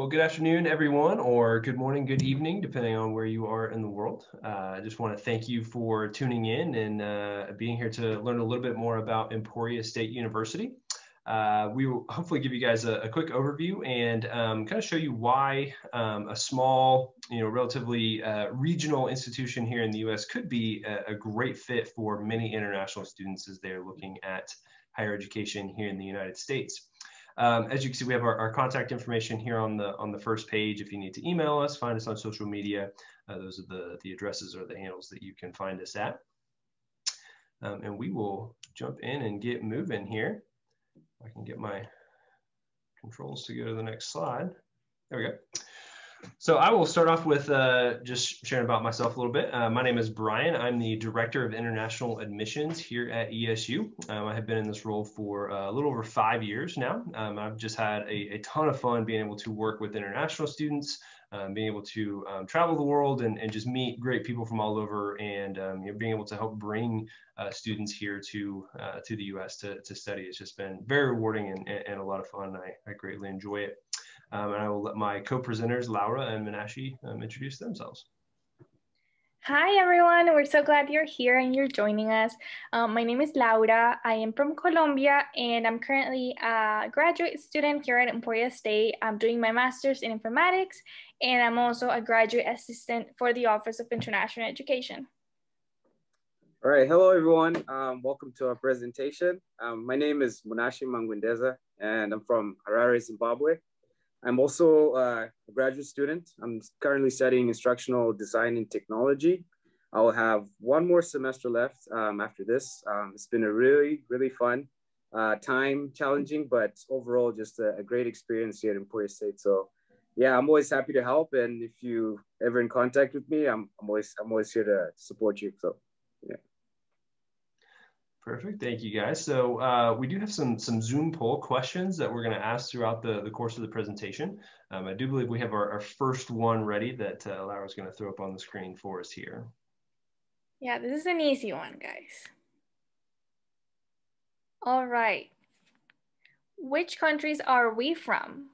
Well, good afternoon, everyone, or good morning, good evening, depending on where you are in the world. Uh, I just want to thank you for tuning in and uh, being here to learn a little bit more about Emporia State University. Uh, we will hopefully give you guys a, a quick overview and um, kind of show you why um, a small, you know, relatively uh, regional institution here in the U.S. could be a, a great fit for many international students as they're looking at higher education here in the United States. Um, as you can see, we have our, our, contact information here on the on the first page. If you need to email us, find us on social media. Uh, those are the, the addresses or the handles that you can find us at. Um, and we will jump in and get moving here. I can get my controls to go to the next slide. There we go. So I will start off with uh, just sharing about myself a little bit. Uh, my name is Brian. I'm the Director of International Admissions here at ESU. Um, I have been in this role for uh, a little over five years now. Um, I've just had a, a, ton of fun being able to work with international students, um, being able to um, travel the world and, and, just meet great people from all over and um, you know, being able to help bring uh, students here to uh, to the U.S. To, to study. It's just been very rewarding and, and a lot of fun. I, I greatly enjoy it. Um, and I will let my co-presenters, Laura and Manashi, um, introduce themselves. Hi, everyone. We're so glad you're here and you're joining us. Um, my name is Laura. I am from Colombia and I'm currently a graduate student here at Emporia State. I'm doing my master's in informatics and I'm also a graduate assistant for the Office of International Education. All right. Hello, everyone. Um, welcome to our presentation. Um, my name is Menashe Mangwendeza and I'm from Harare, Zimbabwe. I'm also uh, a graduate student. I'm currently studying instructional design and technology. I'll have one more semester left um, after this. Um, it's been a really, really fun uh, time, challenging, but overall just a, a, great experience here in Emporia State. So yeah, I'm always happy to help. And if you ever in contact with me, I'm, I'm always, I'm always here to support you. So. Perfect. Thank you, guys. So uh, we do have some some Zoom poll questions that we're going to ask throughout the, the course of the presentation. Um, I do believe we have our, our first one ready that uh, Laura's going to throw up on the screen for us here. Yeah, this is an easy one, guys. All right. Which countries are we from?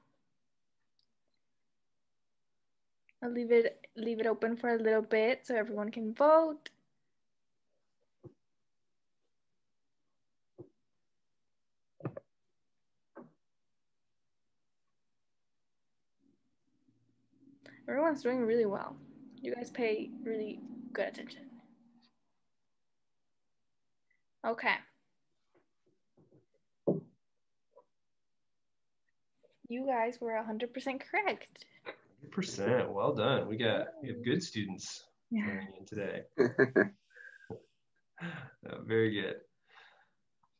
I'll leave it leave it open for a little bit so everyone can vote. Everyone's doing really well. You guys pay really good attention. Okay. You guys were 100% correct. 100%. Well done. We got we have good students yeah. today. oh, very good.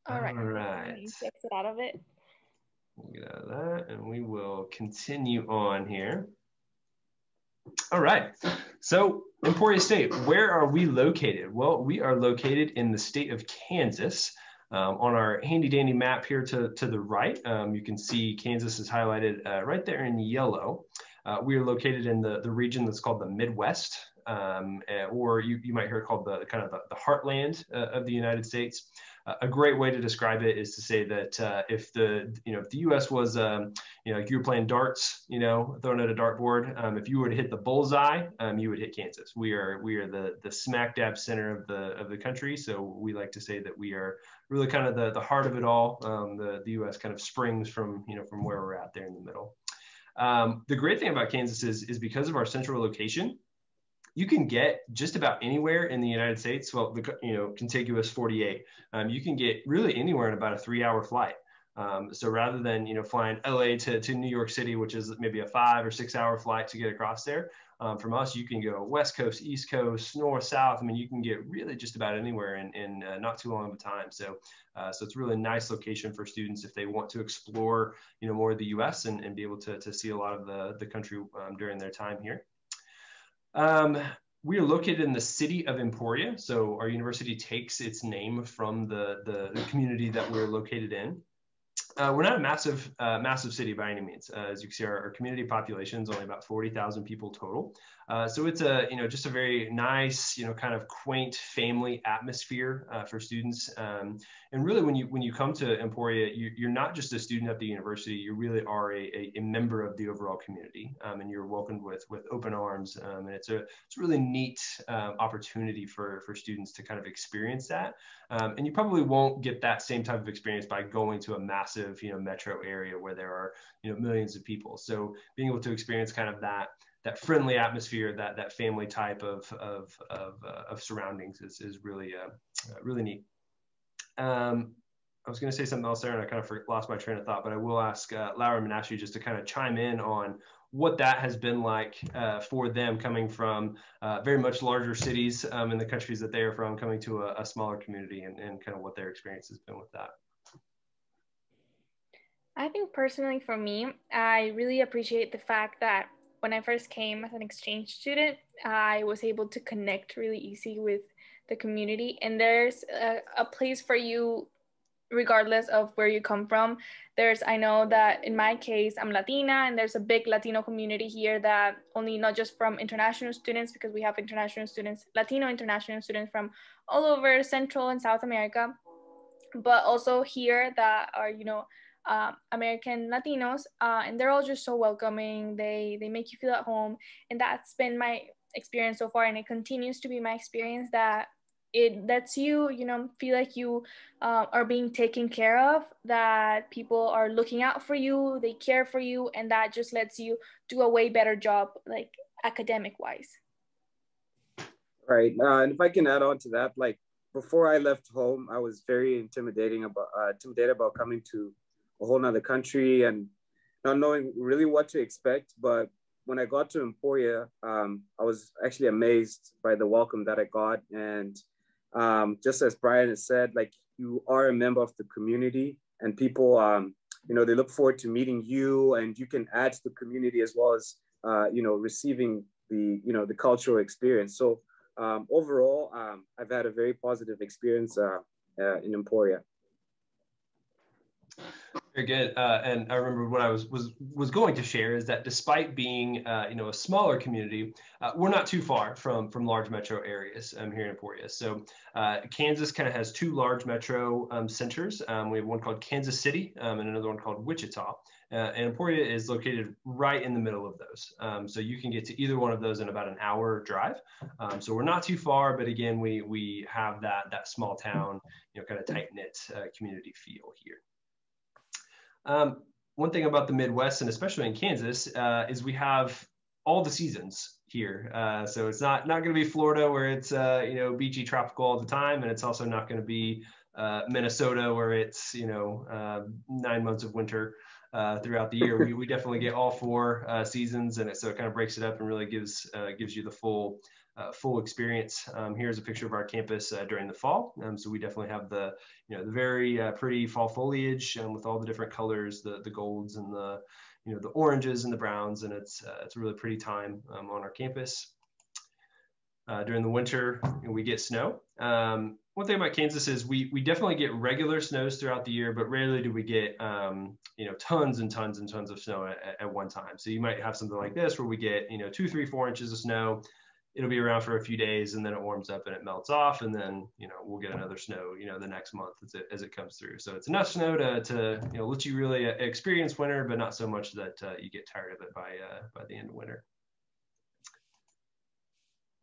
All right. All right. Get out of it. We'll get out of that and we will continue on here. All right. So, Emporia State, where are we located? Well, we are located in the state of Kansas. Um, on our handy dandy map here to, to the right, um, you can see Kansas is highlighted uh, right there in yellow. Uh, we are located in the, the region that's called the Midwest, um, eh, or you, you might hear it called the kind of the, the heartland uh, of the United States a great way to describe it is to say that uh, if the you know if the U.S. was um, you know like you were playing darts, you know, throwing at a dartboard, um, if you were to hit the bullseye, um, you would hit Kansas. We are we are the the smack dab center of the of the country, so we like to say that we are really kind of the the heart of it all. Um, the the U.S. kind of springs from you know from where we're at there in the middle. Um, the great thing about Kansas is is because of our central location you can get just about anywhere in the United States. Well, the you know contiguous 48, um, you can get really anywhere in about a three-hour flight. Um, so rather than you know flying LA to, to New York City, which is maybe a five or six hour flight to get across there, um, from us you can go West Coast, East Coast, North, South. I mean you can get really just about anywhere in, in uh, not too long of a time. So uh, so it's really a nice location for students if they want to explore you know more of the U.S. and, and be able to, to see a lot of the the country um, during their time here. Um, we are located in the city of Emporia. So our university takes its name from the, the, the community that we're located in. Uh, we're not a massive, uh, massive city by any means. Uh, as you can see, our, our, community population is only about 40,000 people total. Uh, so it's a, you know, just a very nice, you know, kind of quaint family atmosphere uh, for students. Um, and really, when you when you come to Emporia, you, are not just a student at the university. You really are a, a, a member of the overall community, um, and you're welcomed with with open arms. Um, and it's a it's a really neat um, opportunity for for students to kind of experience that. Um, and you probably won't get that same type of experience by going to a massive, you know, metro area where there are you know millions of people. So being able to experience kind of that that friendly atmosphere, that that family type of of of, uh, of surroundings is is really uh, uh, really neat. Um, I was going to say something else there, and I kind of lost my train of thought. But I will ask uh, Laura Menashe just to kind of chime in on what that has been like uh, for them coming from uh, very much larger cities um, in the countries that they are from, coming to a, a smaller community, and, and kind of what their experience has been with that. I think personally for me, I really appreciate the fact that when I first came as an exchange student, I was able to connect really easy with the community. And there's a, a place for you regardless of where you come from. There's, I know that in my case, I'm Latina, and there's a big Latino community here that only not just from international students, because we have international students, Latino international students from all over Central and South America, but also here that are, you know, uh, American Latinos, uh, and they're all just so welcoming. They they make you feel at home, and that's been my experience so far, and it continues to be my experience that it lets you you know feel like you uh, are being taken care of that people are looking out for you they care for you and that just lets you do a way better job like academic wise right. Uh, and if i can add on to that like before i left home i was very intimidating about uh, intimidated about coming to a whole nother country and not knowing really what to expect. But when I got to Emporia, um, I was actually amazed by the welcome that I got. And um, just as Brian has said, like you are a member of the community and people, um, you know, they look forward to meeting you and you can add to the community as well as, uh, you know, receiving the, you know, the cultural experience. So um, overall, um, I've had a very positive experience uh, uh, in Emporia. Very good. Uh, and I remember what I was was was going to share is that despite being uh, you know a smaller community, uh, we're not too far from from large metro areas um, here in Emporia. So uh, Kansas kind of has two large metro um, centers. Um, we have one called Kansas City um, and another one called Wichita. Uh, and Emporia is located right in the middle of those. Um, so you can get to either one of those in about an hour drive. Um, so we're not too far, but again, we we have that that small town, you know, kind of tight knit uh, community feel here. Um, one thing about the Midwest and especially in Kansas uh, is we have all the seasons here. Uh, so it's not not going to be Florida where it's uh, you know beachy tropical all the time, and it's also not going to be uh, Minnesota where it's you know uh, nine months of winter uh, throughout the year. we, we definitely get all four seasons, and it, so it kind of breaks it up and really gives gives you the full uh, full experience. Um, here's a picture of our campus uh, during the fall. Um, so we definitely have the, you know, the very uh, pretty fall foliage um, with all the different colors, the, the golds and the, you know, the oranges and the browns. And it's, uh, it's a really pretty time um, on our campus. Uh, during the winter, you know, we get snow. Um, one thing about Kansas is we we definitely get regular snows throughout the year, but rarely do we get um, you know tons and tons and tons of snow at, at, one time. So you might have something like this where we get you know two, three, four inches of snow, it'll be around for a few days and then it warms up and it melts off and then you know we'll get another snow you know the next month as it, as it comes through so it's enough snow to, to you know let you really uh, experience winter but not so much that uh, you get tired of it by uh, by the end of winter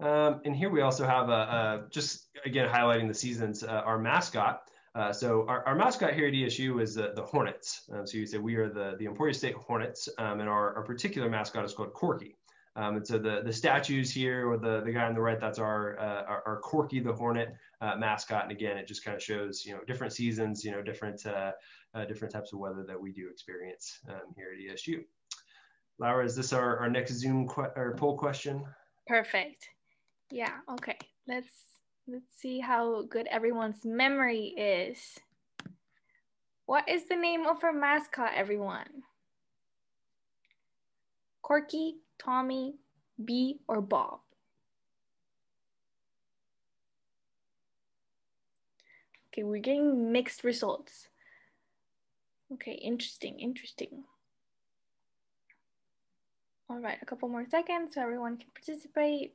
um, and here we also have a, a, just again highlighting the seasons uh, our mascot uh, so our, our, mascot here at ESU is the, the Hornets. Um, so you say we are the, the Emporia State Hornets, um, and our, our particular mascot is called Corky. Um, and so the, the statues here, or the, the guy on the right, that's our, uh, our, our, Corky the Hornet uh, mascot. And again, it just kind of shows, you know, different seasons, you know, different, uh, uh different types of weather that we do experience um, here at ESU. Laura, is this our, our next Zoom or poll question? Perfect. Yeah, okay. Let's, let's see how good everyone's memory is. What is the name of our mascot, everyone? Corky Tommy, B, or Bob? Okay, we're getting mixed results. Okay, interesting, interesting. All right, a couple more seconds so everyone can participate.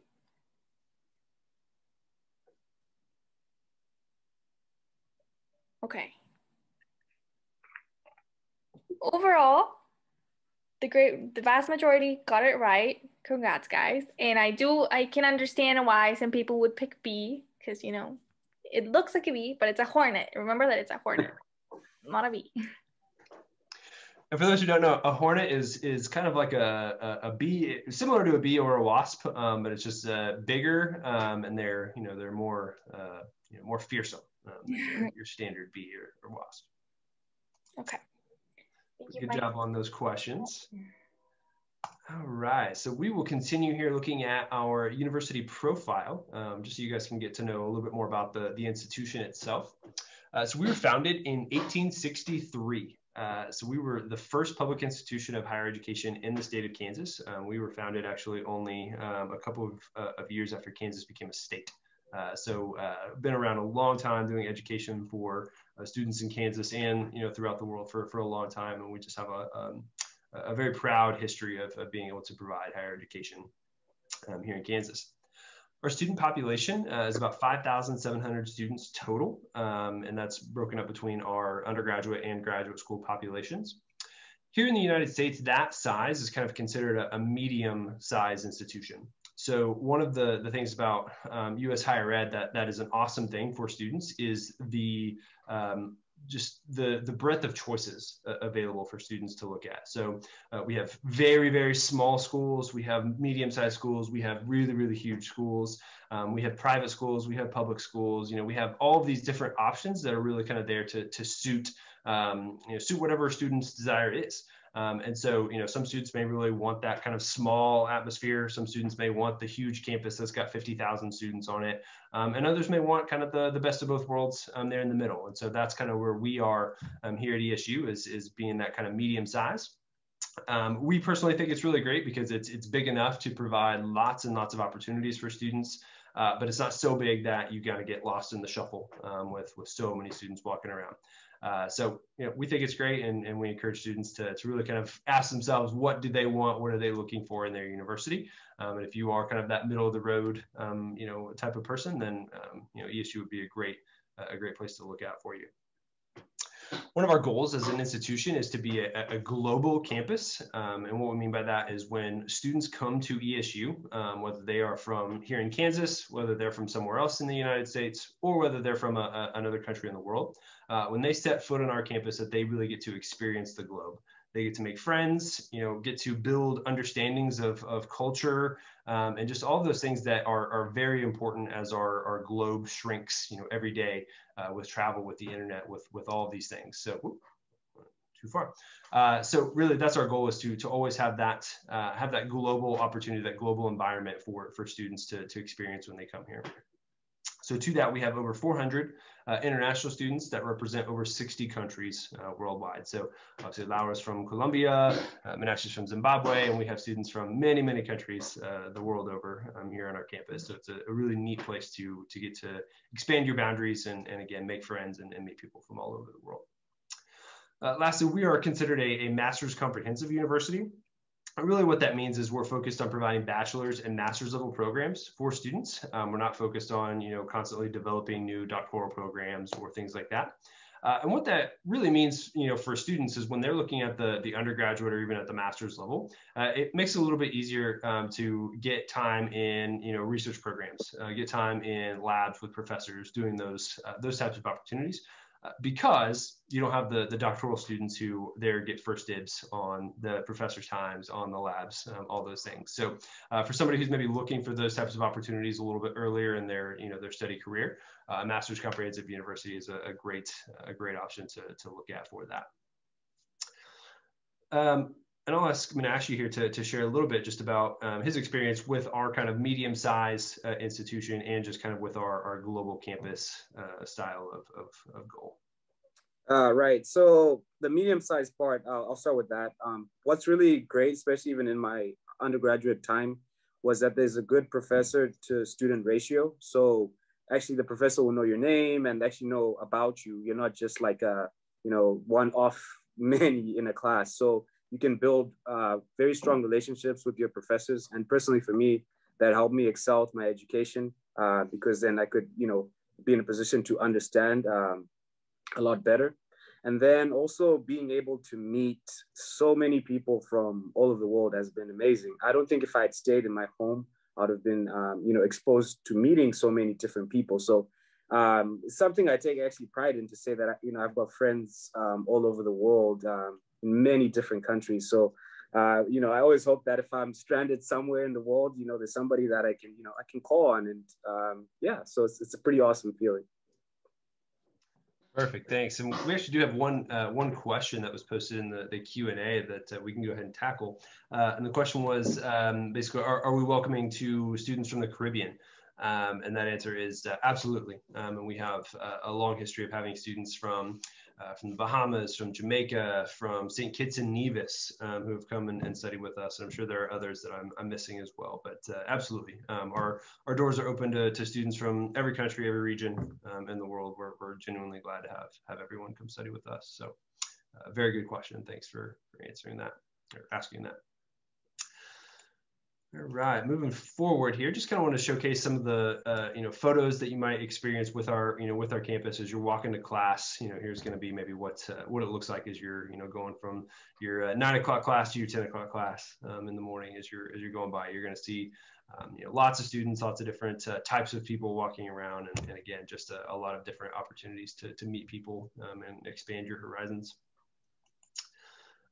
Okay. Overall, the great the vast majority got it right. Congrats, guys. And I do I can understand why some people would pick B because you know it looks like a bee, but it's a hornet. Remember that it's a hornet, not a bee. And for those who don't know, a hornet is is kind of like a, a, a bee, similar to a bee or a wasp, um, but it's just uh, bigger um, and they're you know they're more uh, you know, more fearsome um, than your, your, standard bee or, or wasp. Okay. Good job on those questions. All right, so we will continue here looking at our university profile, um, just so you guys can get to know a little bit more about the, the institution itself. Uh, so we were founded in 1863. Uh, so we were the first public institution of higher education in the state of Kansas. Um, we were founded actually only um, a couple of, uh, of, years after Kansas became a state. Uh, so uh, been around a long time doing education for students in Kansas and you know throughout the world for, for a long time, and we just have a um, a very proud history of, of being able to provide higher education um, here in Kansas. Our student population uh, is about 5,700 students total, um, and that's broken up between our undergraduate and graduate school populations. Here in the United States, that size is kind of considered a, a medium size institution. So one of the, the things about um, U.S. higher ed that, that is an awesome thing for students is the um, just the the breadth of choices uh, available for students to look at. So uh, we have very very small schools, we have medium sized schools, we have really really huge schools, um, we have private schools, we have public schools. You know we have all of these different options that are really kind of there to to suit um, you know suit whatever a student's desire is. Um, and so, you know, some students may really want that kind of small atmosphere. Some students may want the huge campus that's got 50,000 students on it. Um, and others may want kind of the, the best of both worlds um, there in the middle. And so that's kind of where we are um, here at ESU is, is being that kind of medium size. Um, we personally think it's really great because it's, it's big enough to provide lots and lots of opportunities for students. Uh, but it's not so big that you got to get lost in the shuffle um, with, with so many students walking around. Uh, so you know, we think it's great, and, and we encourage students to, to really kind of ask themselves, what do they want? What are they looking for in their university? Um, and if you are kind of that middle of the road, um, you know, type of person, then um, you know, ESU would be a great a great place to look out for you. One of our goals as an institution is to be a, a global campus. Um, and what we mean by that is when students come to ESU, um, whether they are from here in Kansas, whether they're from somewhere else in the United States, or whether they're from a, a, another country in the world, uh, when they step foot on our campus, that they really get to experience the globe they get to make friends you know get to build understandings of, of culture um, and just all those things that are, are very important as our, our globe shrinks you know every day uh, with travel with the internet with with all these things. So whoop, too far. Uh, so really that's our goal is to to always have that uh, have that global opportunity that global environment for for students to, to experience when they come here. So to that, we have over 400 uh, international students that represent over 60 countries uh, worldwide. So obviously Laura's from Colombia, uh, Menashe's from Zimbabwe, and we have students from many, many countries uh, the world over um, here on our campus. So it's a, a, really neat place to, to get to expand your boundaries and, and again, make friends and, and meet people from all over the world. Uh, lastly, we are considered a, a master's comprehensive university really what that means is we're focused on providing bachelor's and master's level programs for students. Um, we're not focused on, you know, constantly developing new doctoral programs or things like that. Uh, and what that really means, you know, for students is when they're looking at the, the undergraduate or even at the master's level, uh, it makes it a little bit easier um, to get time in, you know, research programs, uh, get time in labs with professors, doing those uh, those types of opportunities. Uh, because you don't have the, the doctoral students who there get first dibs on the professor's times, on the labs, um, all those things. So uh, for somebody who's maybe looking for those types of opportunities a little bit earlier in their, you know, their study career, uh, Master's Comprehensive University is a, a, great, a great option to, to look at for that. Um, and I'll ask Menashe here to, to share a little bit just about um, his experience with our kind of medium size uh, institution and just kind of with our, our global campus uh, style of, of, of goal. Uh, right. So the medium sized part, I'll start with that. Um, what's really great, especially even in my undergraduate time, was that there's a good professor to student ratio. So actually the professor will know your name and actually know about you. You're not just like a, you know, one off many in a class. So you can build uh, very strong relationships with your professors. And personally, for me, that helped me excel with my education uh, because then I could, you know, be in a position to understand um, a lot better. And then also being able to meet so many people from all over the world has been amazing. I don't think if I had stayed in my home, I'd have been, um, you know, exposed to meeting so many different people. So um, something I take actually pride in to say that, you know, I've got friends um, all over the world um, in many different countries. So, uh, you know, I always hope that if I'm stranded somewhere in the world, you know, there's somebody that I can, you know, I can call on. And um, yeah, so it's, it's a pretty awesome feeling. Perfect, thanks. And we actually do have one uh, one question that was posted in the, the Q and A that uh, we can go ahead and tackle. Uh, and the question was um, basically, are, are we welcoming to students from the Caribbean? Um, and that answer is uh, absolutely. Um, and we have uh, a long history of having students from uh, from the Bahamas, from Jamaica, from St. Kitts and Nevis, um, who have come and, and, studied with us. And I'm sure there are others that I'm, I'm missing as well. But uh, absolutely, um, our our doors are open to, to students from every country, every region um, in the world. We're, we're genuinely glad to have have everyone come study with us. So, uh, very good question. Thanks for, for answering that or asking that. All right, moving forward here, just kind of want to showcase some of the uh, you know photos that you might experience with our you know with our campus as you're walking to class. You know, here's going to be maybe what uh, what it looks like as you're you know going from your uh, nine o'clock class to your ten o'clock class um, in the morning as you're as you're going by. You're going to see um, you know lots of students, lots of different uh, types of people walking around, and, and again, just a, a, lot of different opportunities to to meet people um, and expand your horizons.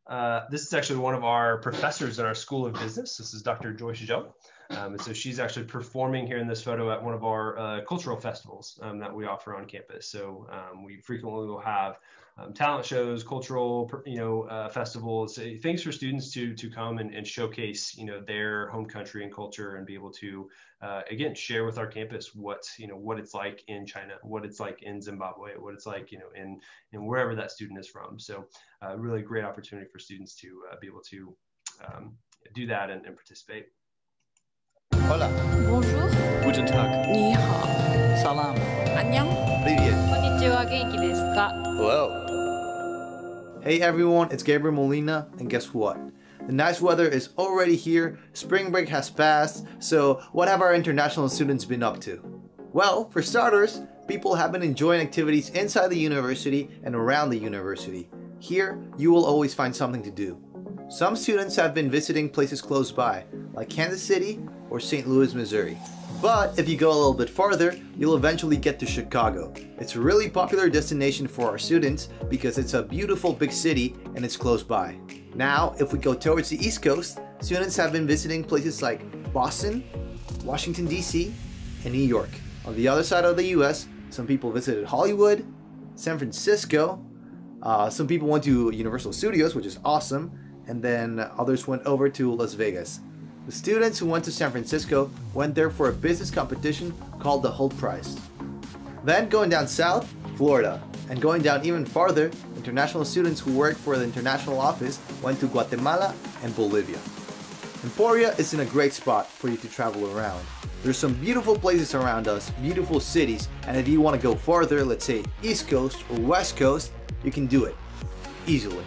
Uh, this is actually one of our professors in our School of Business. This is Dr. Joyce Zhou. Um, and so she's actually performing here in this photo at one of our uh, cultural festivals um, that we offer on campus. So um, we frequently will have um, talent shows, cultural, you know, uh, festivals, uh, things for students to to come and, and, showcase, you know, their home country and culture, and be able to, uh, again, share with our campus what you know what it's like in China, what it's like in Zimbabwe, what it's like, you know, in in wherever that student is from. So, uh, really great opportunity for students to uh, be able to um, do that and, and participate. Hola. Bonjour. Guten Tag. Ni hao. Salam. Annyeong. Привет. Konnichiwa. Genki desu ka? Hello. Hey everyone, it's Gabriel Molina, and guess what? The nice weather is already here, spring break has passed, so what have our international students been up to? Well, for starters, people have been enjoying activities inside the university and around the university. Here, you will always find something to do. Some students have been visiting places close by, like Kansas City or St. Louis, Missouri. But if you go a little bit farther, you'll eventually get to Chicago. It's a really popular destination for our students because it's a beautiful big city and it's close by. Now, if we go towards the East Coast, students have been visiting places like Boston, Washington DC, and New York. On the other side of the US, some people visited Hollywood, San Francisco, uh, some people went to Universal Studios, which is awesome, and then others went over to Las Vegas. The students who went to San Francisco went there for a business competition called the Hult Prize. Then going down south, Florida, and going down even farther, international students who work for the international office went to Guatemala and Bolivia. Emporia is in a great spot for you to travel around. There's some beautiful places around us, beautiful cities, and if you want to go farther, let's say East Coast or West Coast, you can do it easily.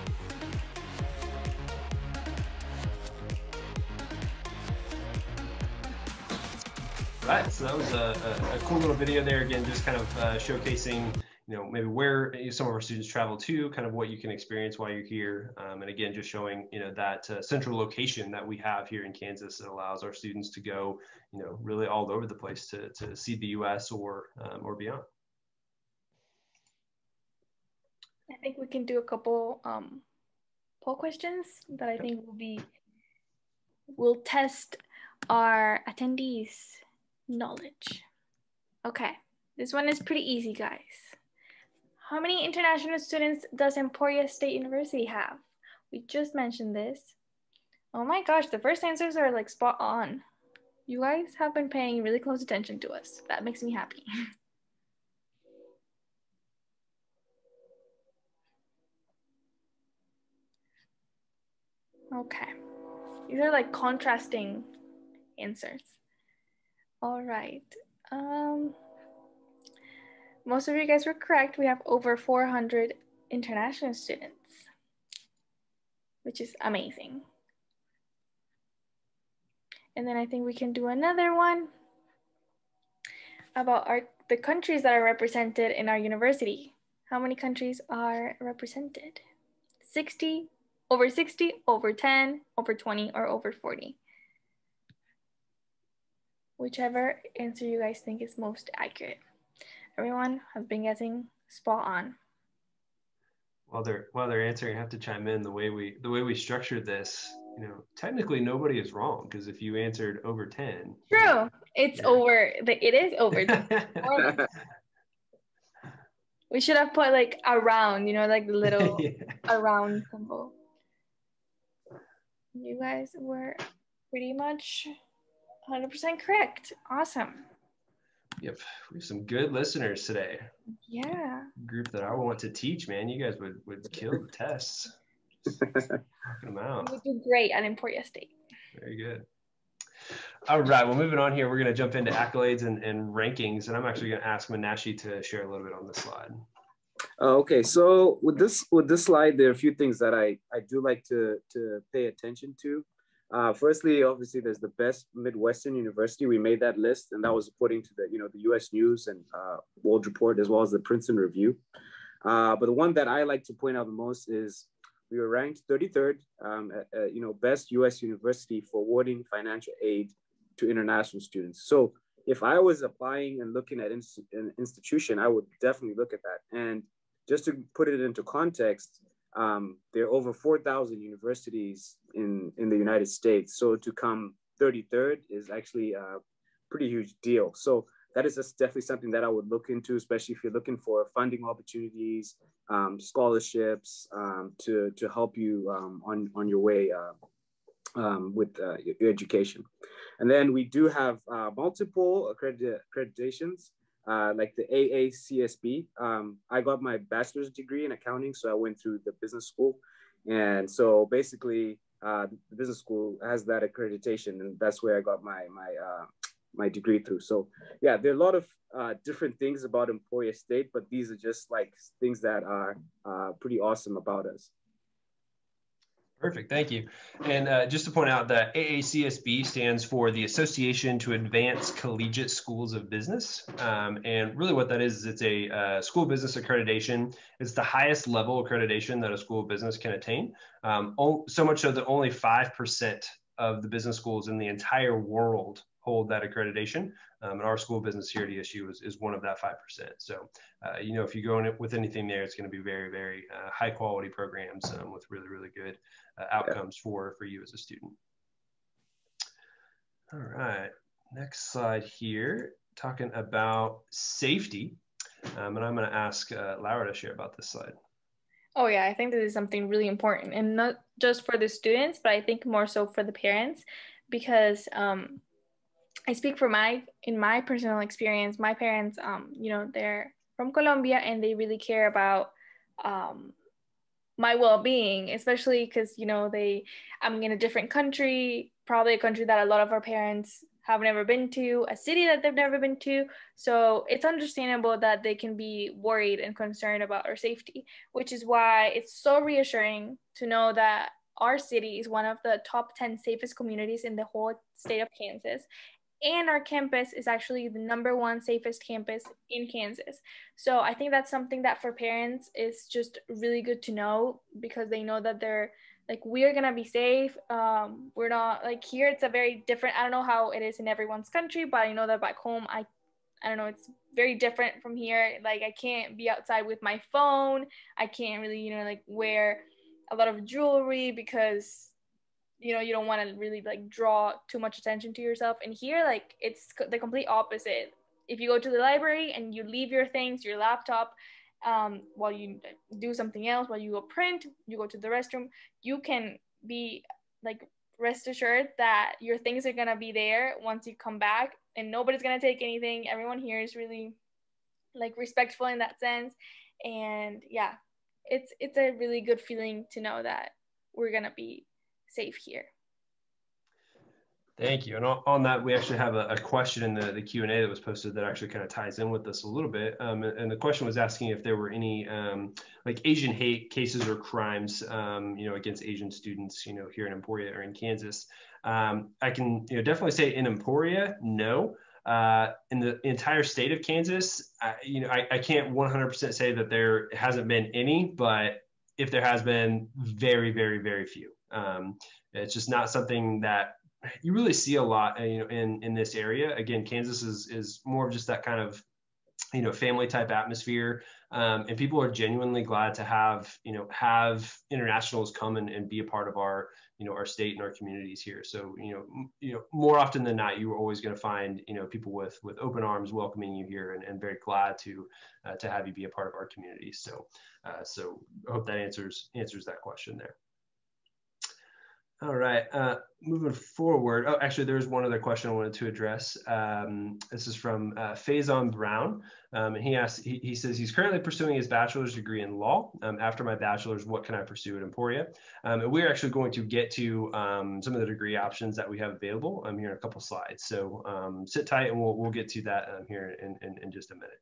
Right, so that was a, a, a, cool little video there. Again, just kind of uh, showcasing, you know, maybe where some of our students travel to, kind of what you can experience while you're here, um, and again, just showing, you know, that uh, central location that we have here in Kansas that allows our students to go, you know, really all over the place to to see the U.S. or um, or beyond. I think we can do a couple um, poll questions that I think will be will test our attendees knowledge. Okay, this one is pretty easy, guys. How many international students does Emporia State University have? We just mentioned this. Oh my gosh, the first answers are like spot on. You guys have been paying really close attention to us. That makes me happy. okay. These are like contrasting answers. All right. Um, most of you guys were correct. We have over 400 international students. which is amazing. And then I think we can do another one about our the countries that are represented in our university. How many countries are represented? 60, over 60, over 10, over 20, or over 40? Whichever answer you guys think is most accurate. Everyone has been guessing spot on. While they're while they're answering, I have to chime in the way we the way we structured this. You know, technically nobody is wrong because if you answered over ten, True. It's Yeah. over. It is over. we should have put like around, you know, like the little Yeah. around symbol. You guys were pretty much 100% correct. Awesome. Yep, we have some good listeners today. Yeah. Group that I want to teach, man. You guys would would kill the tests. Knocking them out. You do great at Emporia State. Very good. All right. Well, moving on here, we're going to jump into accolades and, and rankings, and I'm actually going to ask Manashi to share a little bit on this slide. Uh, okay, so with this with this slide, there are a few things that I I do like to to pay attention to. Uh, firstly, obviously, there's the best Midwestern university. We made that list, and that was according to the you know the U.S. News and uh, World Report as well as the Princeton Review. Uh, but the one that I like to point out the most is we were ranked 33rd, um, uh, you know, best U.S. university for awarding financial aid to international students. So if I was applying and looking at an institution, I would definitely look at that. And just to put it into context, um, there are over 4,000 universities in, in the United States. So to come 33rd is actually a pretty huge deal. So that is definitely something that I would look into, especially if you're looking for funding opportunities, um, scholarships um, to, to help you um, on, on your way uh, um, with uh, your, education. And then we do have uh, multiple accredit- accreditations, uh, like the AACSB. Um, I got my bachelor's degree in accounting, so I went through the business school. And so basically, uh, the business school has that accreditation, and that's where I got my my uh, my degree through. So yeah, there are a lot of uh, different things about Emporia State, but these are just like things that are uh, pretty awesome about us. Perfect. Thank you. And uh, just to point out that AACSB stands for the Association to Advance Collegiate Schools of Business. Um, and really what that is, is it's a uh, school business accreditation. It's the highest level accreditation that a school business can attain. Um, so much so that only 5% of the business schools in the entire world hold that accreditation. Um, and our school business here at ESU is, is one of that 5%. So, uh, you know, if you go in with anything there, it's going to be very, very uh, high quality programs um, with really, really good uh, outcomes for, for you as a student. All right, next slide here, talking about safety. Um, and I'm going to ask uh, Laura to share about this slide. Oh yeah, I think this is something really important, and not just for the students, but I think more so for the parents, because um, I speak for my in my personal experience. My parents, um, you know, they're from Colombia, and they really care about um, my well-being, especially because you know they. I'm in a different country, probably a country that a lot of our parents have never been to, a city that they've never been to. So it's understandable that they can be worried and concerned about our safety which is why it's so reassuring to know that our city is one of the top 10 safest communities in the whole state of Kansas. And our campus is actually the number one safest campus in Kansas. So I think that's something that for parents is just really good to know because they know that they're like, we're gonna be safe. Um, we're not like here, it's a very different, I don't know how it is in everyone's country, but I know that back home, I I don't know, it's very different from here. Like I can't be outside with my phone. I can't really, you know, like wear a lot of jewelry because you know, you don't want to really like draw too much attention to yourself. And here like it's the complete opposite. If you go to the library and you leave your things, your laptop, um, while you do something else, while you go print, you go to the restroom, you can be like rest assured that your things are gonna be there once you come back and nobody's gonna take anything. Everyone here is really like respectful in that sense. And yeah, it's it's a really good feeling to know that we're gonna be safe here. Thank you. And on, that, we actually have a, a question in the, the Q&A that was posted that actually kind of ties in with this a little bit. Um, and, and the question was asking if there were any um, like Asian hate cases or crimes, um, you know, against Asian students, you know, here in Emporia or in Kansas. Um, I can you know, definitely say in Emporia, no. Uh, in the entire state of Kansas, I, you know, I, I can't 100% say that there hasn't been any, but if there has been, very, very, very few. Um, it's just not something that you really see a lot, uh, you know, in in this area. Again, Kansas is is more of just that kind of you know family type atmosphere. Um, and people are genuinely glad to have you know have internationals come and, and be a part of our you know our state and our communities here. So you know m- you know more often than not you are always going to find you know people with with open arms welcoming you here and, and very glad to uh, to have you be a part of our community. So uh, so i hope that answers answers that question there all right, uh, moving forward. Oh, actually, there was one other question I wanted to address. Um, this is from uh, Faison Brown. Um, and he asks, he, he, says he's currently pursuing his bachelor's degree in law. Um, after my bachelor's, what can I pursue at Emporia? Um, and we're actually going to get to um, some of the degree options that we have available um, here in a couple slides. So um, sit tight and we'll, we'll get to that here in, in, in just a minute.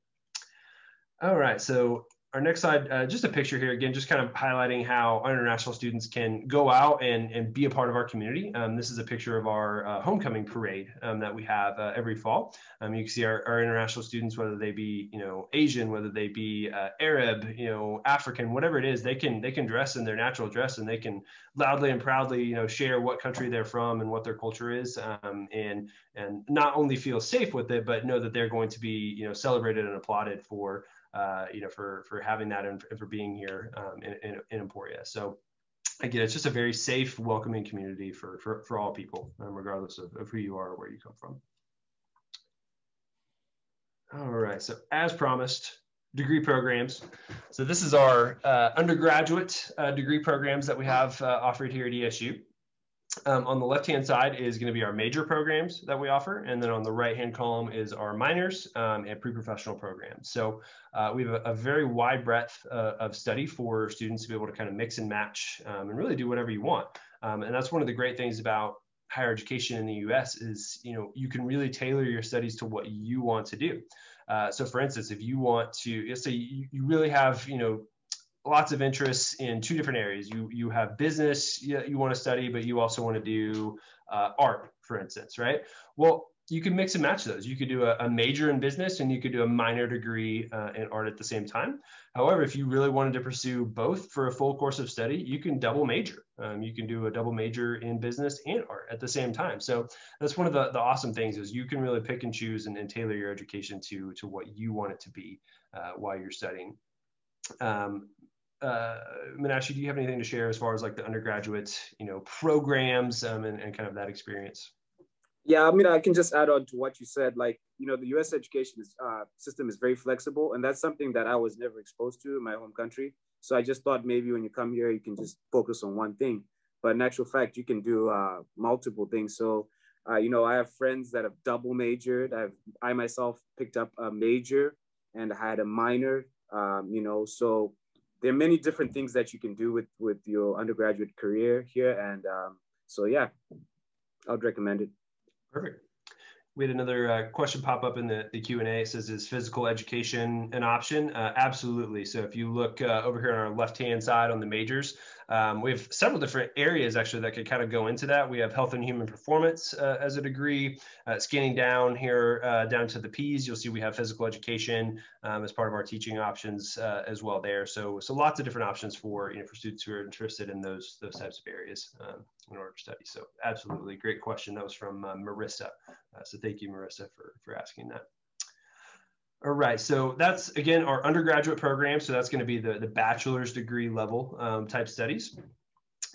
All right, so our next slide, uh, just a picture here again, just kind of highlighting how our international students can go out and, and be a part of our community. Um, this is a picture of our uh, homecoming parade um, that we have uh, every fall. Um, you can see our, our, international students, whether they be you know Asian, whether they be uh, Arab, you know African, whatever it is, they can they can dress in their natural dress and they can loudly and proudly you know share what country they're from and what their culture is, um, and and not only feel safe with it, but know that they're going to be you know celebrated and applauded for uh, you know, for for having that and for being here um, in, in, in, Emporia. So again, it's just a very safe, welcoming community for for, for all people, um, regardless of, of who you are or where you come from. All right, so as promised, degree programs. So this is our uh, undergraduate uh, degree programs that we have uh, offered here at ESU. Um, on the left-hand side is going to be our major programs that we offer, and then on the right-hand column is our minors um, and pre-professional programs. So uh, we have a, a, very wide breadth uh, of study for students to be able to kind of mix and match um, and really do whatever you want. Um, and that's one of the great things about higher education in the U.S. is you know you can really tailor your studies to what you want to do. Uh, so, for instance, if you want to, let's say you, you really have you know lots of interests in two different areas. You you have business you, you want to study, but you also want to do uh, art, for instance, right? Well, you can mix and match those. You could do a, a major in business and you could do a minor degree uh, in art at the same time. However, if you really wanted to pursue both for a full course of study, you can double major. Um, you can do a double major in business and art at the same time. So that's one of the, the awesome things is you can really pick and choose and, and tailor your education to, to what you want it to be uh, while you're studying. Um, uh, do you have anything to share as far as like the undergraduate, you know, programs um, and, and kind of that experience? Yeah, I mean, I can just add on to what you said. Like, you know, the U.S. education is, uh, system is very flexible, and that's something that I was never exposed to in my home country. So I just thought maybe when you come here, you can just focus on one thing. But in actual fact, you can do uh, multiple things. So, uh, you know, I have friends that have double majored. I've I myself picked up a major and I had a minor. Um, you know, so there are many different things that you can do with with your undergraduate career here and um, so yeah i would recommend it. Perfect we had another uh, question pop up in the, the q&a it says is physical education an option uh, absolutely so if you look uh, over here on our left hand side on the majors um, we have several different areas actually that could kind of go into that. We have health and human performance uh, as a degree. Uh, scanning down here uh, down to the P's, you'll see we have physical education um, as part of our teaching options as well there. So, so lots of different options for you know for students who are interested in those those types of areas um, in order to study. So, absolutely great question. That was from Marissa. Uh, so, thank you, Marissa, for for asking that. All right, so that's again our undergraduate program. So that's going to be the, the bachelor's degree level um, type studies.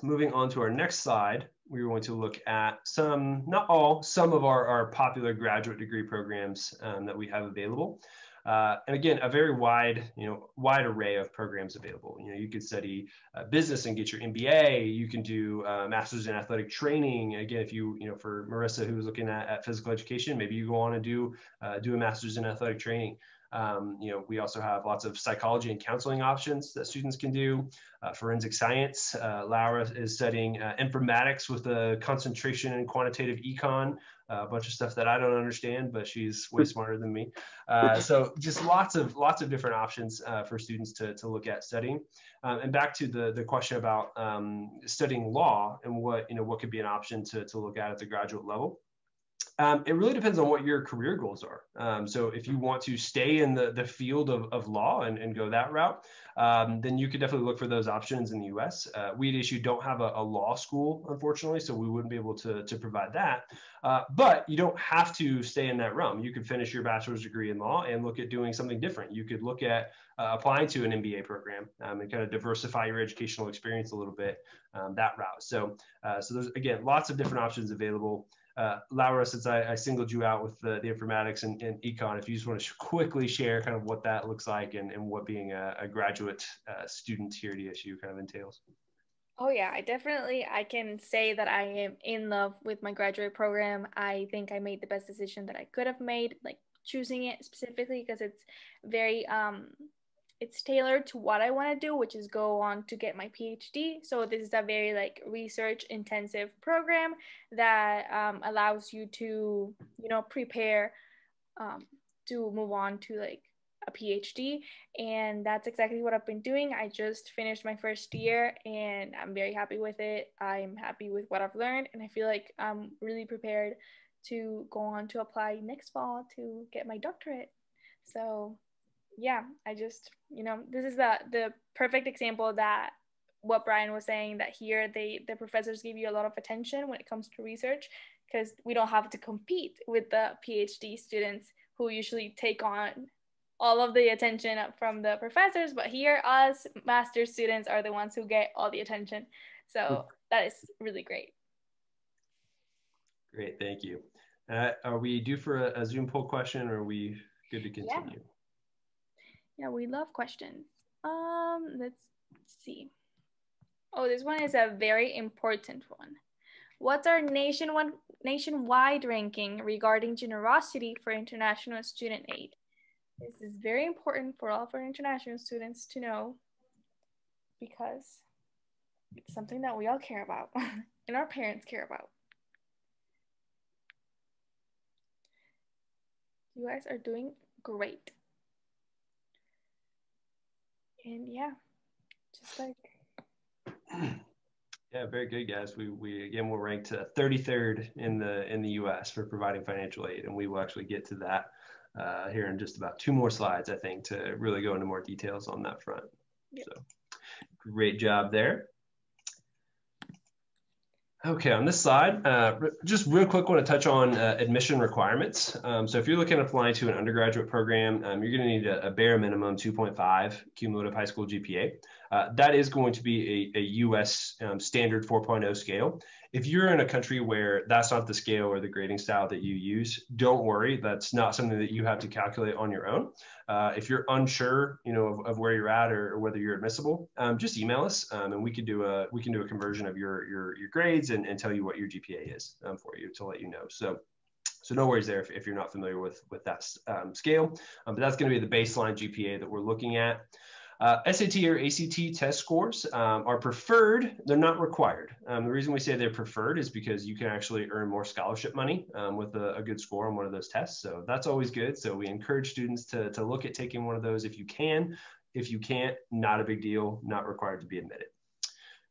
Moving on to our next slide, we're going to look at some, not all, some of our, our popular graduate degree programs um, that we have available. Uh, and again, a very wide, you know, wide array of programs available. You know, you could study uh, business and get your MBA. You can do uh, masters in athletic training. Again, if you, you know, for Marissa who was looking at, at physical education, maybe you go on and do uh, do a masters in athletic training. Um, you know, we also have lots of psychology and counseling options that students can do. Uh, forensic science. Uh, Laura is studying uh, informatics with a concentration in quantitative econ a bunch of stuff that I don't understand, but she's way smarter than me. Uh, so just lots of lots of different options uh, for students to, to look at studying. Um, and back to the, the question about um, studying law and what you know what could be an option to, to look at at the graduate level. Um, it really depends on what your career goals are. Um, so if you want to stay in the, the field of, of law and, and go that route, um, then you could definitely look for those options in the US. Uh, we at ESU don't have a, a, law school, unfortunately, so we wouldn't be able to, to provide that. Uh, but you don't have to stay in that realm. You could finish your bachelor's degree in law and look at doing something different. You could look at uh, applying to an MBA program um, and kind of diversify your educational experience a little bit um, that route. So, uh, so there's again lots of different options available. Uh, Laura, since I, I, singled you out with the, the informatics and, and, econ, if you just want to quickly share kind of what that looks like and, and what being a, a graduate uh, student here at ESU kind of entails. Oh yeah, I definitely I can say that I am in love with my graduate program. I think I made the best decision that I could have made, like choosing it specifically because it's very um it's tailored to what I want to do, which is go on to get my PhD. So this is a very like research intensive program that um, allows you to, you know, prepare um, to move on to like a PhD. And that's exactly what I've been doing. I just finished my first year and I'm very happy with it. I'm happy with what I've learned and I feel like I'm really prepared to go on to apply next fall to get my doctorate. So yeah, I just, you know, this is the the perfect example that what Brian was saying that here they the professors give you a lot of attention when it comes to research because we don't have to compete with the PhD students who usually take on all of the attention from the professors, but here us master students are the ones who get all the attention. So hmm. that is really great. Great, thank you. Uh, are we due for a, a, Zoom poll question or are we good to continue? Yeah. Yeah, we love questions. Um, let's see. Oh, this one is a very important one. What's our nationwide nationwide ranking regarding generosity for international student aid? This is very important for all of our international students to know because it's something that we all care about and our parents care about. You guys are doing great and yeah, just like. Yeah, very good, guys. We, we again we're ranked 33rd in the in the U.S. for providing financial aid, and we will actually get to that uh, here in just about two more slides, I think, to really go into more details on that front. Yep. So, great job there. Okay, on this slide, uh, just real quick, want to touch on uh, admission requirements. Um, so if you're looking at applying to an undergraduate program, um, you're going to need a, a, bare minimum 2.5 cumulative high school GPA. Uh, that is going to be a, a US um, standard 4.0 scale. If you're in a country where that's not the scale or the grading style that you use, don't worry. That's not something that you have to calculate on your own. Uh, if you're unsure, you know, of, of where you're at or, or whether you're admissible, um, just email us um, and we can do a we can do a conversion of your your, your grades and, and tell you what your GPA is um, for you to let you know. So. So no worries there if, if you're not familiar with, with that um, scale, um, but that's going to be the baseline GPA that we're looking at. Uh, SAT or ACT test scores um, are preferred, they're not required. Um, the reason we say they're preferred is because you can actually earn more scholarship money um, with a, a, good score on one of those tests. So that's always good. So we encourage students to, to look at taking one of those if you can. If you can't, not a big deal, not required to be admitted.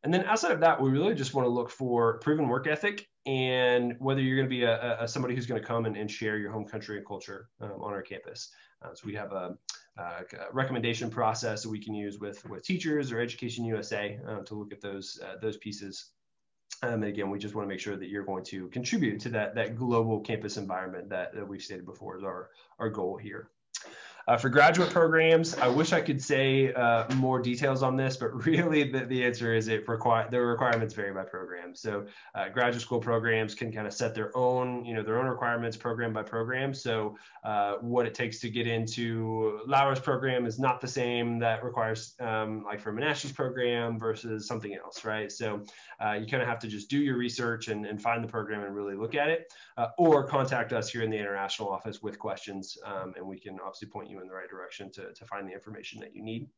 And then outside of that, we really just want to look for proven work ethic and whether you're going to be a, a somebody who's going to come and, and, share your home country and culture um, on our campus. Uh, so we have a, uh, recommendation process that we can use with with teachers or Education USA uh, to look at those uh, those pieces. Um, and again, we just want to make sure that you're going to contribute to that that global campus environment that, that we've stated before is our our goal here. Uh, for graduate programs, I wish I could say uh, more details on this, but really the, the answer is it require the requirements vary by program. So uh, graduate school programs can kind of set their own, you know, their own requirements program by program. So uh, what it takes to get into Laura's program is not the same that requires um, like for Menashe's program versus something else, right? So uh, you kind of have to just do your research and, and find the program and really look at it, uh, or contact us here in the international office with questions, um, and we can obviously point you you in the right direction to, to find the information that you need.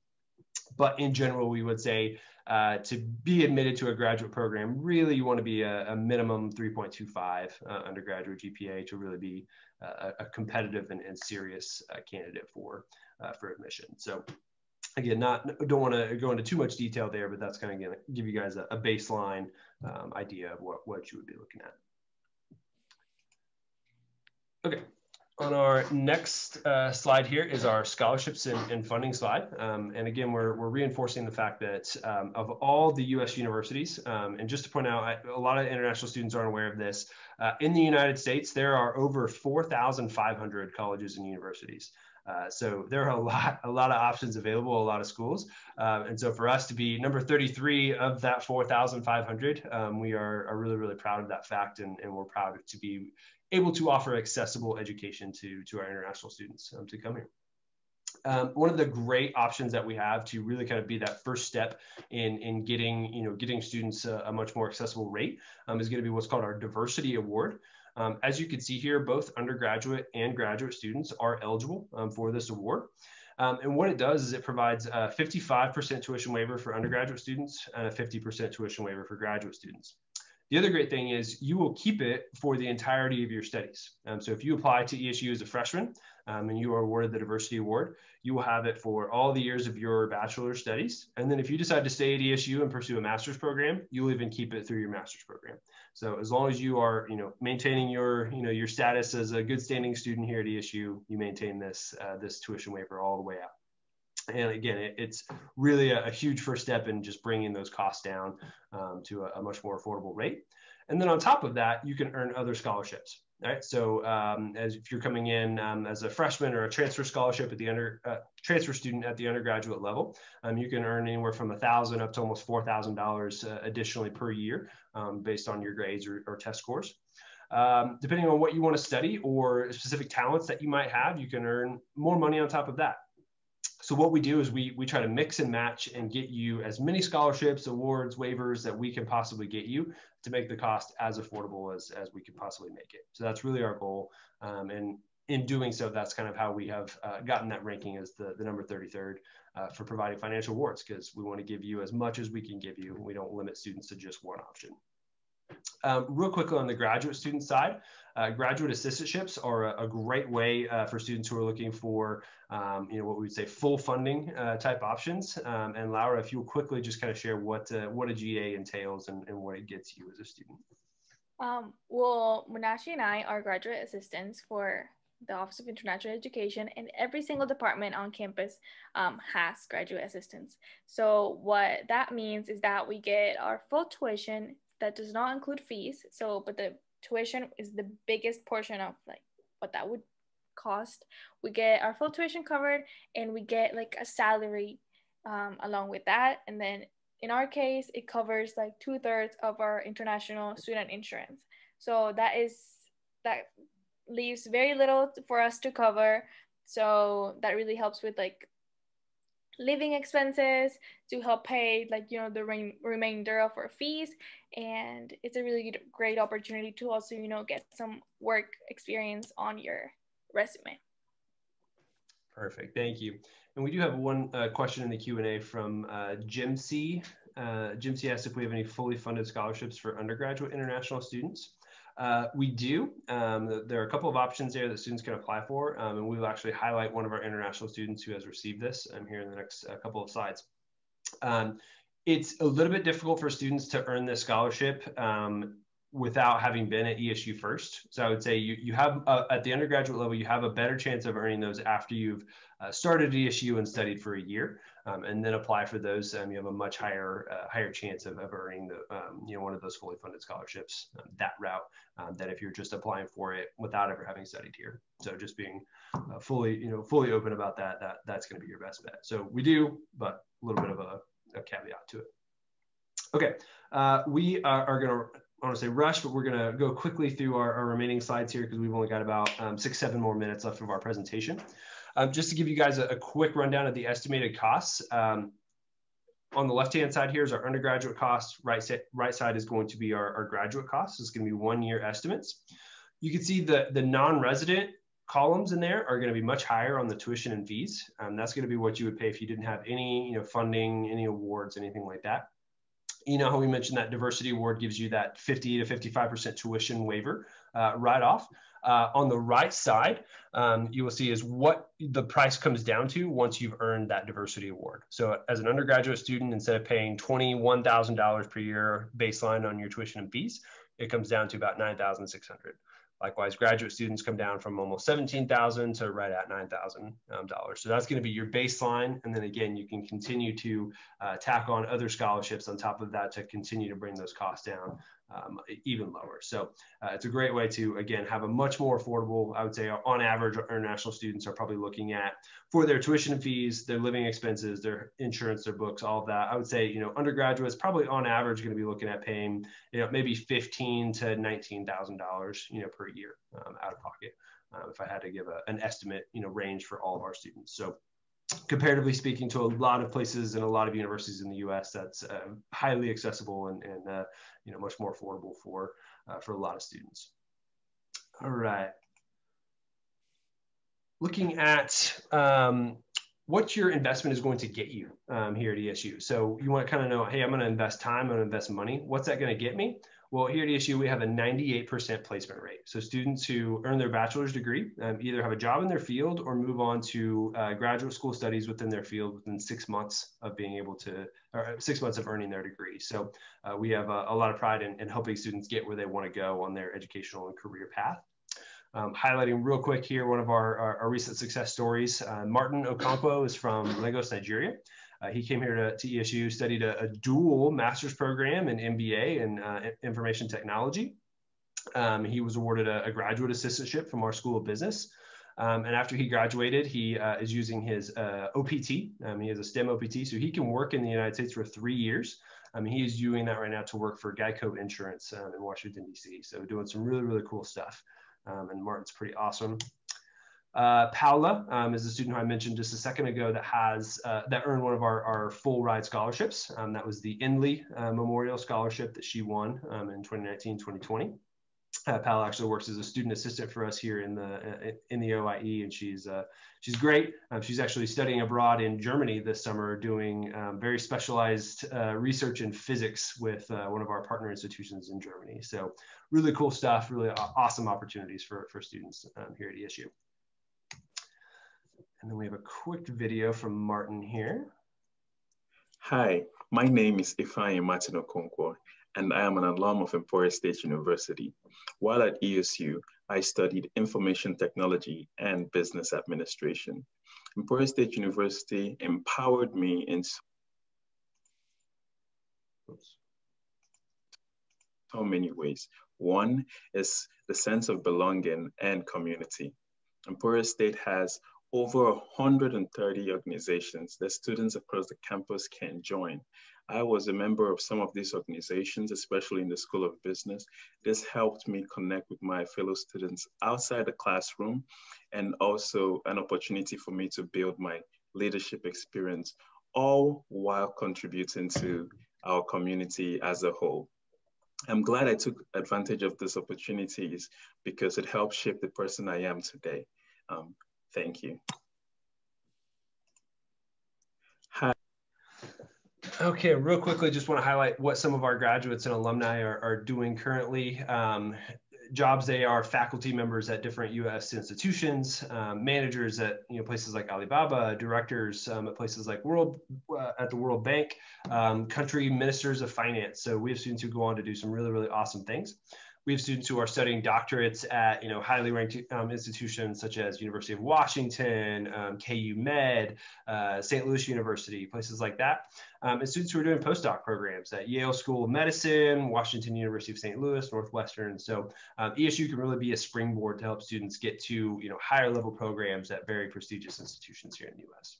But in general, we would say uh, to be admitted to a graduate program, really you want to be a, a minimum 3.25 uh, undergraduate GPA to really be uh, a, competitive and, and serious uh, candidate for, uh, for admission. So again, not don't want to go into too much detail there, but that's kind of give you guys a, a baseline um, idea of what, what you would be looking at. Okay, on our next uh, slide here is our scholarships and, and funding slide. Um, and again, we're, we're reinforcing the fact that um, of all the US universities, um, and just to point out, I, a lot of international students aren't aware of this, uh, in the United States, there are over 4,500 colleges and universities. Uh, so there are a lot, a lot of options available, a lot of schools. Um, and so for us to be number 33 of that 4,500, um, we are, are, really, really proud of that fact. And, and, we're proud to be able to offer accessible education to, to our international students um, to come here. Um, one of the great options that we have to really kind of be that first step in, in getting, you know, getting students a, a much more accessible rate um, is going to be what's called our diversity award. Um, as you can see here, both undergraduate and graduate students are eligible um, for this award. Um, and what it does is it provides a 55% tuition waiver for undergraduate students and a 50% tuition waiver for graduate students. The other great thing is you will keep it for the entirety of your studies. Um, so if you apply to ESU as a freshman um, and you are awarded the diversity award, you will have it for all the years of your bachelor studies. And then if you decide to stay at ESU and pursue a master's program, you'll even keep it through your master's program. So as long as you are, you know, maintaining your, you know, your status as a good standing student here at ESU, you maintain this uh, this tuition waiver all the way out and again, it, it's really a, a, huge first step in just bringing those costs down um, to a, a, much more affordable rate. And then on top of that, you can earn other scholarships. Right. So um, as if you're coming in um, as a freshman or a transfer scholarship at the under uh, transfer student at the undergraduate level, um, you can earn anywhere from a thousand up to almost four thousand uh, dollars additionally per year um, based on your grades or, or test scores. Um, depending on what you want to study or specific talents that you might have, you can earn more money on top of that so what we do is we we try to mix and match and get you as many scholarships, awards, waivers that we can possibly get you to make the cost as affordable as as we could possibly make it. So that's really our goal. Um, and in doing so, that's kind of how we have uh, gotten that ranking as the, the number 33rd uh, for providing financial awards because we want to give you as much as we can give you. We don't limit students to just one option. Um, real quickly on the graduate student side, uh, graduate assistantships are a, a great way uh, for students who are looking for, um, you know, what we would say full funding uh, type options. Um, and Laura, if you'll quickly just kind of share what uh, what a GA entails and, and what it gets you as a student. Um, well, Munashi and I are graduate assistants for the Office of International Education, and every single department on campus um, has graduate assistants. So what that means is that we get our full tuition that does not include fees. So, but the tuition is the biggest portion of like what that would cost. We get our full tuition covered and we get like a salary um, along with that. And then in our case, it covers like two thirds of our international student insurance. So that is, that leaves very little for us to cover. So that really helps with like living expenses to help pay like you know the re- remainder of our fees. And it's a really great opportunity to also you know get some work experience on your resume. Perfect. Thank you. And we do have one uh, question in the q&a from uh, jim c. Uh, jim c asked if we have any fully funded scholarships for undergraduate international students uh, we do. Um, there are a couple of options there that students can apply for, um, and we will actually highlight one of our international students who has received this um, here in the next uh, couple of slides. Um, it's a little bit difficult for students to earn this scholarship um, without having been at ESU first. So I would say you, you have, uh, at the undergraduate level, you have a better chance of earning those after you've uh, started ESU and studied for a year, um, and then apply for those. Um, you have a much higher uh, higher chance of, of earning the um, you know one of those fully funded scholarships um, that route um, than if you're just applying for it without ever having studied here. So just being uh, fully you know fully open about that that that's going to be your best bet. So we do, but a little bit of a, a caveat to it. Okay, uh, we are, are going to I want to say rush, but we're going to go quickly through our, our remaining slides here because we've only got about um, six, seven more minutes left of our presentation. Um, just to give you guys a, a, quick rundown of the estimated costs. Um, on the left-hand side here is our undergraduate costs. Right, right side is going to be our, our graduate costs. It's going to be one-year estimates. You can see the, the non-resident columns in there are going to be much higher on the tuition and fees. Um, that's going to be what you would pay if you didn't have any, you know, funding, any awards, anything like that. You know how we mentioned that diversity award gives you that 50 to 55% tuition waiver uh, right off. Uh, on the right side, um, you will see is what the price comes down to once you've earned that diversity award. So as an undergraduate student, instead of paying $21,000 per year baseline on your tuition and fees, it comes down to about 9,600. Likewise, graduate students come down from almost 17,000 to right at $9,000. Um, so that's going to be your baseline. And then again, you can continue to uh, tack on other scholarships on top of that to continue to bring those costs down um, even lower. So uh, it's a great way to, again, have a much more affordable, I would say on average, international students are probably looking at for their tuition fees, their living expenses, their insurance, their books, all of that. I would say, you know, undergraduates probably on average going to be looking at paying, you know, maybe fifteen to $19,000, you know, per year um, out of pocket. Uh, if I had to give a, an estimate, you know, range for all of our students. So comparatively speaking to a lot of places and a lot of universities in the U.S. That's uh, highly accessible and, and uh, you know much more affordable for uh, for a lot of students. All right. Looking at um, what your investment is going to get you um, here at ESU. So you want to kind of know, hey, I'm going to invest time, I'm going to invest money. What's that going to get me? Well, here at ESU, we have a 98% placement rate. So students who earn their bachelor's degree um, either have a job in their field or move on to uh, graduate school studies within their field within six months of being able to, or six months of earning their degree. So uh, we have a, a, lot of pride in, in helping students get where they want to go on their educational and career path. Um, highlighting real quick here, one of our, our, our recent success stories, uh, Martin Okonkwo is from Lagos, Nigeria. Uh, he came here to, to ESU, studied a, a, dual master's program in MBA in uh, information technology. Um, he was awarded a, a, graduate assistantship from our School of Business. Um, and after he graduated, he uh, is using his uh, OPT. Um, he has a STEM OPT, so he can work in the United States for three years. Um, he is doing that right now to work for Geico Insurance um, in Washington, D.C. So doing some really, really cool stuff. Um, and Martin's pretty awesome. Uh, Paula um, is a student who I mentioned just a second ago that has uh, that earned one of our, our full ride scholarships. Um, that was the Indley uh, Memorial Scholarship that she won um, in 2019, 2020. Uh, Paula actually works as a student assistant for us here in the uh, in the OIE, and she's uh, she's great. Um, she's actually studying abroad in Germany this summer, doing um, very specialized research in physics with one of our partner institutions in Germany. So really cool stuff, really awesome opportunities for for students um, here at ESU. And then we have a quick video from Martin here. Hi, my name is Ifeanyi Martin Okonkwo, and I am an alum of Emporia State University. While at ESU, I studied information technology and business administration. Emporia State University empowered me in so many ways. One is the sense of belonging and community. Emporia State has over 130 organizations that students across the campus can join. I was a member of some of these organizations, especially in the School of Business. This helped me connect with my fellow students outside the classroom and also an opportunity for me to build my leadership experience, all while contributing to our community as a whole. I'm glad I took advantage of these opportunities because it helped shape the person I am today. Um, Thank you. Hi. Okay, real quickly, just want to highlight what some of our graduates and alumni are, are doing currently. Um, jobs they are faculty members at different U.S. institutions, um, managers at you know places like Alibaba, directors um, at places like World uh, at the World Bank, um, country ministers of finance. So we have students who go on to do some really really awesome things we have students who are studying doctorates at you know highly ranked um, institutions such as University of Washington, um, KU Med, uh, St. Louis University, places like that, um, and students who are doing postdoc programs at Yale School of Medicine, Washington University of St. Louis, Northwestern. So um, ESU can really be a springboard to help students get to you know higher level programs at very prestigious institutions here in the U.S.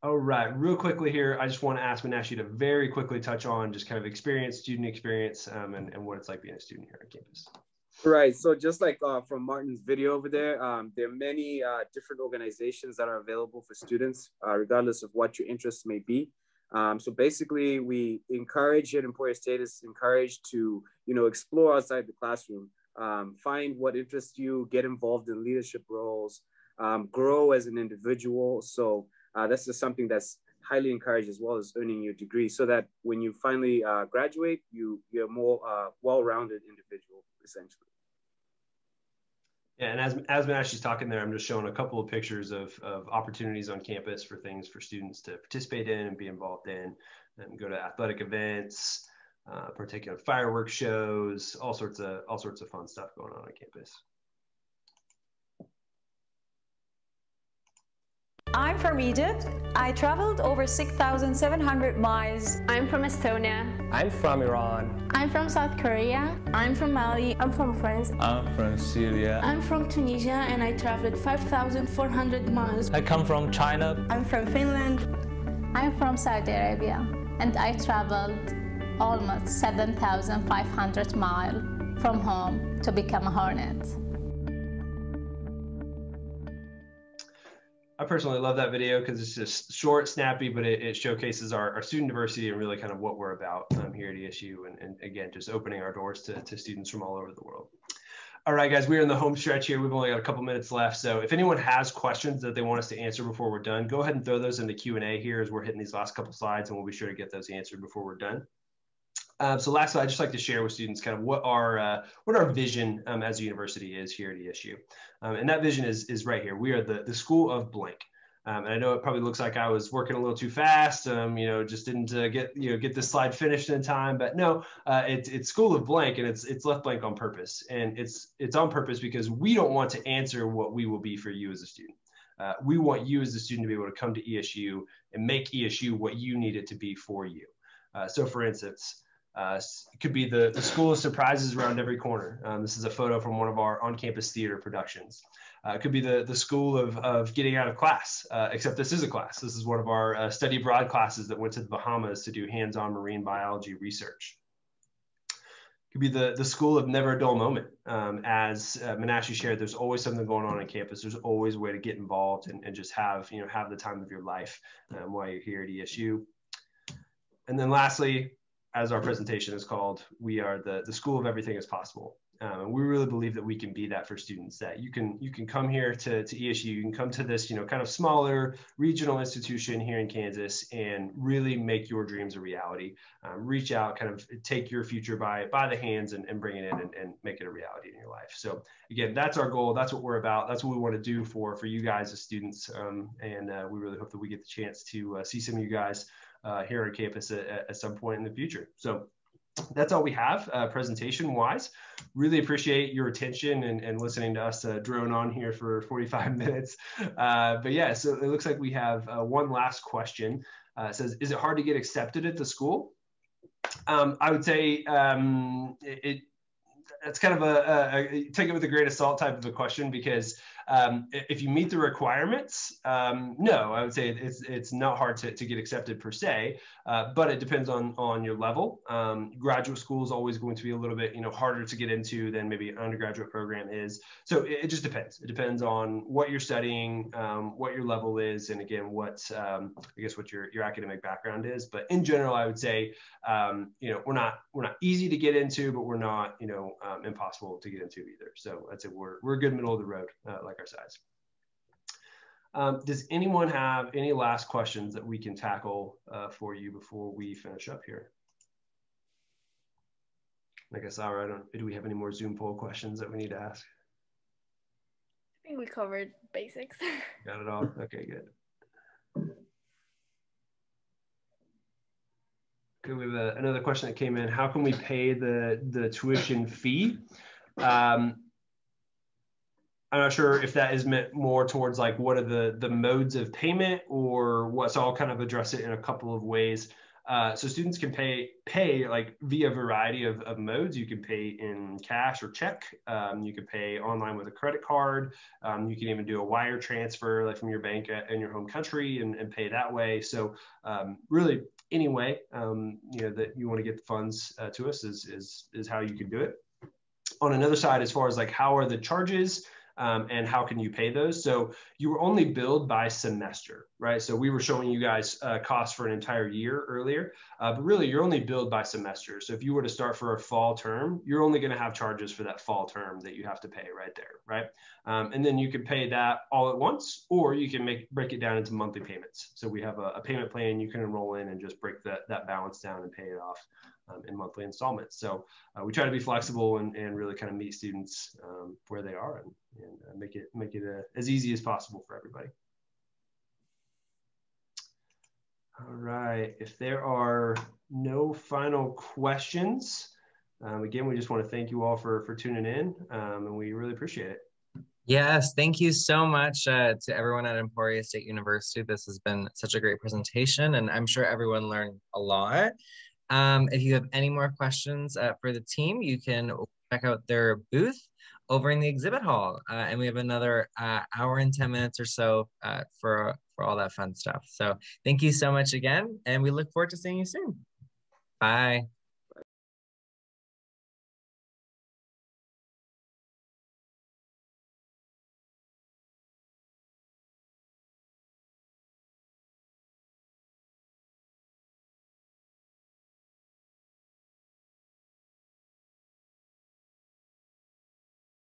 All right, real quickly here, I just want to ask Menashe to very quickly touch on just kind of experience, student experience, um, and, and what it's like being a student here on campus. Right. So just like uh, from Martin's video over there, um, there are many uh, different organizations that are available for students, uh, regardless of what your interests may be. Um, so basically, we encourage it. Emporia State is encouraged to, you know, explore outside the classroom. um, find what interests you, get involved in leadership roles, um, grow as an individual. So uh, this is something that's highly encouraged as well as earning your degree so that when you finally uh, graduate, you, you're a more uh, well-rounded individual, essentially. Yeah, and as as Manashi's talking there, I'm just showing a couple of pictures of, of opportunities on campus for things for students to participate in and be involved in, and go to athletic events, uh, in fireworks shows, all sorts of all sorts of fun stuff going on on campus. I'm from Egypt. I traveled over 6,700 miles. I'm from Estonia. I'm from Iran. I'm from South Korea. I'm from Mali. I'm from France. I'm from Syria. I'm from Tunisia and I traveled 5,400 miles. I come from China. I'm from Finland. I'm from Saudi Arabia and I traveled almost 7,500 miles from home to become a Hornet. I personally love that video because it's just short, snappy, but it, it showcases our, our, student diversity and really kind of what we're about um, here at ESU. And, and, again, just opening our doors to, to students from all over the world. All right, guys, we're in the home stretch here. We've only got a couple minutes left. So if anyone has questions that they want us to answer before we're done, go ahead and throw those in the Q&A here as we're hitting these last couple slides, and we'll be sure to get those answered before we're done. Um, so lastly, I'd just like to share with students kind of what our uh, what our vision um, as a university is here at ESU, um, and that vision is is right here. We are the the school of blank. Um, and I know it probably looks like I was working a little too fast. Um, you know, just didn't uh, get you know get this slide finished in time. But no, uh, it's it's School of Blank, and it's it's left blank on purpose, and it's it's on purpose because we don't want to answer what we will be for you as a student. Uh, we want you as a student to be able to come to ESU and make ESU what you need it to be for you. Uh, so, for instance. Uh, it could be the, the school of surprises around every corner. Um, this is a photo from one of our on-campus theater productions. Uh, it could be the, the school of, of getting out of class, uh, except this is a class. This is one of our uh, study abroad classes that went to the Bahamas to do hands-on marine biology research. It could be the, the school of never a dull moment. Um, as uh, Manashi shared, there's always something going on on campus. There's always a way to get involved and, and just have, you know, have the time of your life um, while you're here at ESU. And then lastly, as our presentation is called, we are the, the school of everything is possible. Um, and we really believe that we can be that for students that you can you can come here to, to ESU, you can come to this, you know, kind of smaller regional institution here in Kansas and really make your dreams a reality. Um, reach out, kind of take your future by by the hands and, and bring it in and, and make it a reality in your life. So again, that's our goal. That's what we're about. That's what we want to do for for you guys as students. Um, and uh, we really hope that we get the chance to uh, see some of you guys uh, here on campus at, at, some point in the future. So that's all we have uh, presentation wise. Really appreciate your attention and, and listening to us uh, drone on here for 45 minutes. Uh, but yeah, so it looks like we have uh, one last question. Uh, says, is it hard to get accepted at the school? Um, I would say um, it, it, it's kind of a, a, a, take it with a grain of salt type of a question because um, if you meet the requirements, um, no, I would say it's it's not hard to, to get accepted per se, uh, but it depends on on your level. Um, graduate school is always going to be a little bit you know harder to get into than maybe an undergraduate program is. So it, it just depends. It depends on what you're studying, um, what your level is, and again what um, I guess what your your academic background is. But in general, I would say um, you know we're not we're not easy to get into, but we're not you know impossible to get into either. So I'd say we're we're a good middle of the road, uh, like Um, does anyone have any last questions that we can tackle uh, for you before we finish up here? I guess, all right, do we have any more Zoom poll questions that we need to ask? I think we covered basics. Got it all? Okay, good. Okay, we have a, another question that came in. How can we pay the, the tuition fee? Um, I'm not sure if that is meant more towards like what are the the modes of payment or what. So I'll kind of address it in a couple of ways. Uh, so students can pay pay like via variety of, of modes. You can pay in cash or check. Um, you can pay online with a credit card. Um, you can even do a wire transfer like from your bank in your home country and, and pay that way. So um, really any way um, you know that you want to get the funds uh, to us is, is is how you can do it. On another side, as far as like how are the charges, um, and how can you pay those. So you were only billed by semester, right? So we were showing you guys uh, costs for an entire year earlier, uh, but really you're only billed by semester. So if you were to start for a fall term, you're only going to have charges for that fall term that you have to pay right there, right? Um, and then you can pay that all at once, or you can make break it down into monthly payments. So we have a, a payment plan you can enroll in and just break that, that balance down and pay it off um, in monthly installments. So uh, we try to be flexible and, and really kind of meet students um, where they are and, and uh, make it make it uh, as easy as possible for everybody. All right, if there are no final questions, um, again, we just want to thank you all for, for tuning in um, and we really appreciate it. Yes, thank you so much uh, to everyone at Emporia State University. This has been such a great presentation, and I'm sure everyone learned a lot. Um, if you have any more questions uh, for the team, you can check out their booth over in the exhibit hall. Uh, and we have another uh, hour and 10 minutes or so uh, for, for all that fun stuff. So thank you so much again. And we look forward to seeing you soon. Bye.